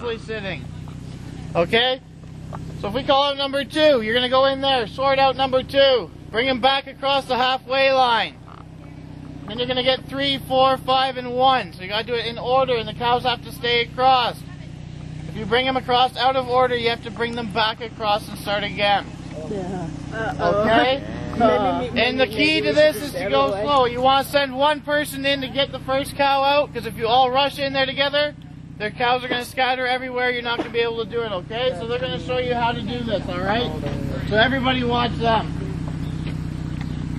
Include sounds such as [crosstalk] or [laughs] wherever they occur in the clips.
actually sitting. Okay? So if we call out number two, you're going to go in there, sort out number two, bring him back across the halfway line. Then you're going to get three, four, five, and one. So you got to do it in order, and the cows have to stay across. If you bring them across out of order, you have to bring them back across and start again. Yeah. Okay? [laughs] And the key to this is to go slow. You want to send one person in to get the first cow out, because if you all rush in there together, their cows are going to scatter everywhere. You're not going to be able to do it, okay? So they're going to show you how to do this, all right? So everybody watch them.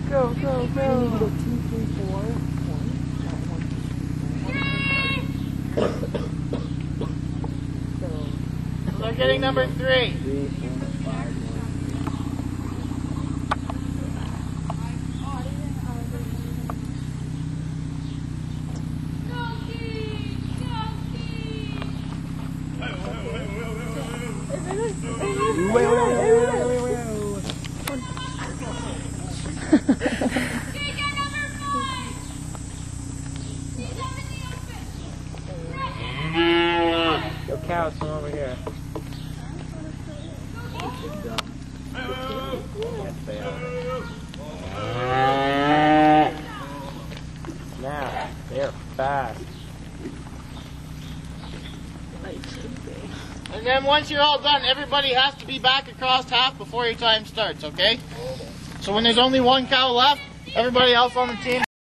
Go, go, go. So they're getting number three. Go cows from over here. Yes, they are. Now, they're fast. And then once you're all done, everybody has to be back across half before your time starts, okay? So when there's only one cow left, everybody else on the team